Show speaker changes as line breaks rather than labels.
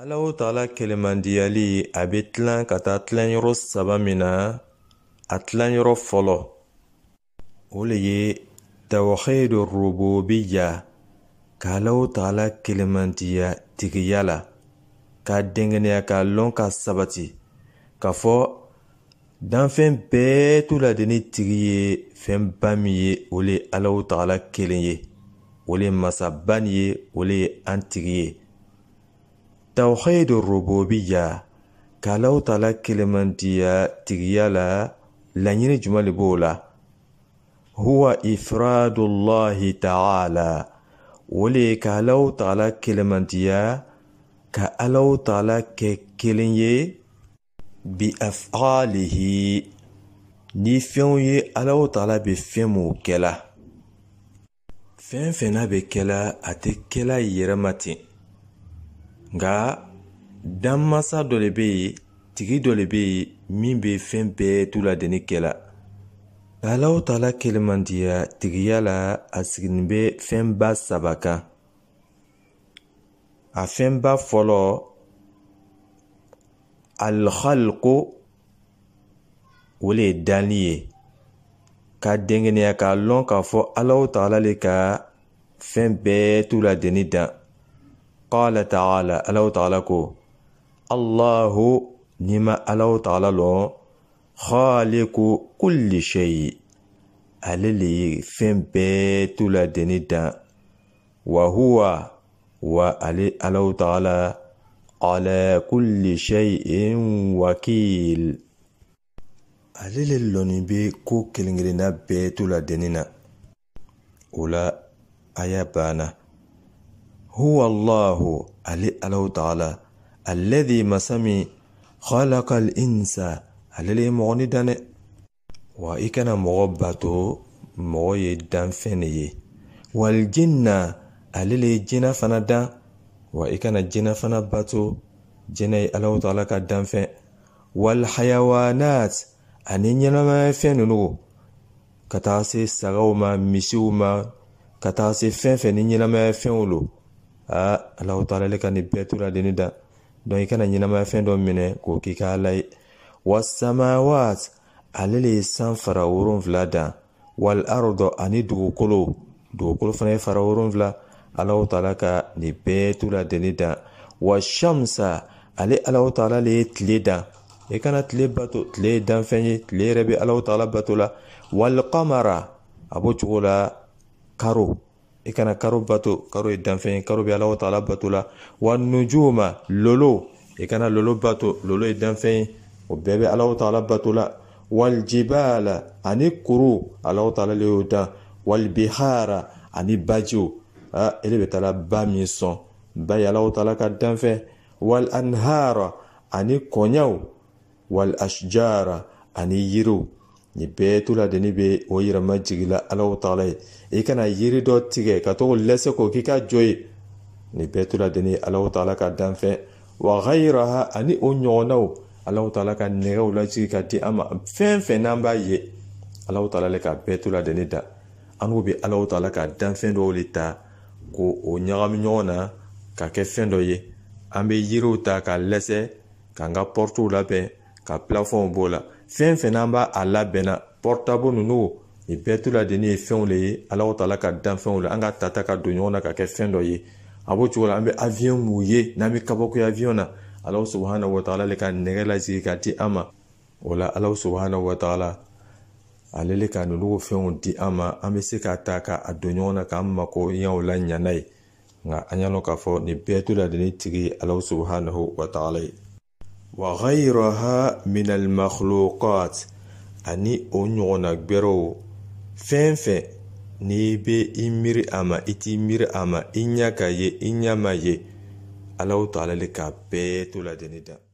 Alahu taala kelemandiyali a bɛ tilan ka taa tilanyɔrɔ saba min na a tilanyɔrɔ fɔlɔ. O le ye tawhidu rububiya ka Alahu taala kelemandiya tigiya la. Ka dengɛnɛya ka lɔn ka sabati. K'a fɔ danfɛn bɛɛ t'u tigi ye fɛnba min ye o le Alahu tagala kelen ye. O masaba nin ye o ye an tigi ye. Le b'o la huwa ifradullahi ta'ala o le ye ka Alahu taala kelemantiya ka Alahu taala kɛ kelen ye bi af'alihi ni fɛnw ye Alahu taala bɛ fɛn mun kɛla fɛn fɛn n'a bɛ kɛla a tɛ kɛla yɛrɛma ten nka danmasa dɔ de bɛ yen tigi dɔ de bɛ yen min bɛ fɛn bɛɛ tu ladeni kɛla Alahu taala kelemantiya tigiya la a sigilen bɛ fɛnba saba kan. A fɛnba fɔlɔ alhalko o le ye danni ye. Ka dengɛnɛya k'a lɔn k'a fɔ Alahu taala le ka fɛn bɛɛ tu ladeni dan قال تعالى الله تعالى كو الله نما الله تعالى لو خالق كل شيء. عليه فين بيت ولا دنيدا؟ وهو وعلي الله تعالى على كل شيء وكيل. عليه اللوني بي كو كلينغرينا بيت ولا ولا أيابانا. بانا هو الله الله تعالى الذي ما سمي خلق الإنس. الذي مغني دانه وإكنا مغبتو مغي دان فني والجنة الذي جنا فنا دان وإكنا جنا فنا باتو جنا الله تعالى كدان فن والحيوانات أني نما فنو كتاسي سغوما مشوما. كتاسي فن فن نما فنولو aa alahu taala le ka nin bɛɛ tura deni da. Donc i kana ɲɛnamaya fɛn dɔ minɛ k'o k'i ka ala ye wasamawat ale le ye san fara wolonfila dan wal ardɔ ani dugukolo dugukolo fana ye fara wolonfila alahu taala ka nin bɛɛ tura deni dan wa shamsa ale alahu taala le ye tile dan i kana tile bato tile ye danfɛn ye tile yɛrɛ bɛ alahu taala bato la. Wal a b'o cogo la karo إكنا كروب باتو كرو الدنفين كرو بيالا وطالا باتو لا والنجوم لولو إكنا لولو باتو لولو الدنفين وبيبي على وطالا باتو لا والجبال أني كرو على وطالا ليوتا. والبحار أني باجو. أه إلي بتالا باميسون بيا على وطالا كالدنفين. والأنهار أني كونيو والأشجار أني يرو. Nin bɛɛ to ladeni bɛ o yɛrɛma jigila alahu taala ye. I kana yiri dɔ tigɛ ka to lɛsɛ k'o k'i ka jɔ ye. Nin bɛɛ to ladeni alahu taala ka danfɛn wa ghayraha ani o ɲɔgɔnnaw alahu taala ka nɛgɛw lajigi ka di an ma. Fɛn fɛn n'an b'a ye alahu taala le ka bɛɛ to ladeni da. An n'u bɛ alahu taala ka danfɛn dɔw le ta ko o ɲagami ɲɔgɔn na ka kɛ fɛn dɔ ye. An bɛ yiriw ta k'a lɛsɛ k'an ka pɔrɔtiw labɛn ka pilafɔnw b'o la fɛn fɛn n'an b'a a labɛnna pɔrɔtabo ninnu nin bɛɛ tu ladeni ye fɛnw le ye. Alahu taala ka danfɛnw la. An ka tata ka don ɲɔgɔn na ka kɛ fɛn dɔ ye. A b'o cogo la an bɛ aviɲɔn mun ye. N'an bɛ kabakoya aviɲɔn na alahu subahana wa taala le ka nɛgɛ lasigi ka di an ma. O la alahu subahana wa taala ale le ka ninnu fɛnw di an ma. An bɛ se k'a ta k'a don ɲɔgɔn na k'an mako ɲɛw la ɲana ye. Nka an y'a dɔn k'a fɔ nin bɛɛ tu ladeni tigi alahu subahana wa taala ye وغيرها من المخلوقات. أني اونيونا غيرو فين فين؟ نيبي إمير أما إتي إمير أما إنيا كاي إنيا ماي. الله تعالى لك بيت لدنيدا